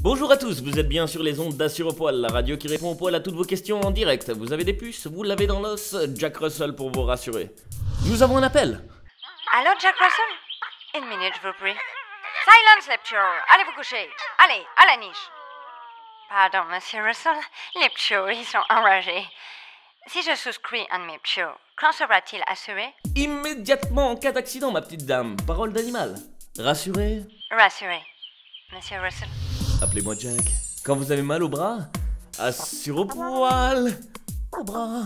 Bonjour à tous, vous êtes bien sur les ondes d'Assuropoil, la radio qui répond au poil à toutes vos questions en direct. Vous avez des puces, vous l'avez dans l'os, Jack Russell pour vous rassurer. Nous avons un appel. Allô, Jack Russell? Une minute, je vous prie. Silence, les pchos Allez vous coucher Allez, à la niche Pardon, monsieur Russell, les pchos, ils sont enragés. Si je souscris un de mes pchos, quand sera-t-il assuré? Immédiatement en cas d'accident, ma petite dame. Parole d'animal. Rassuré? Rassuré. Monsieur Russell. Appelez-moi Jack. Quand vous avez mal au bras, Assuropoil au bras.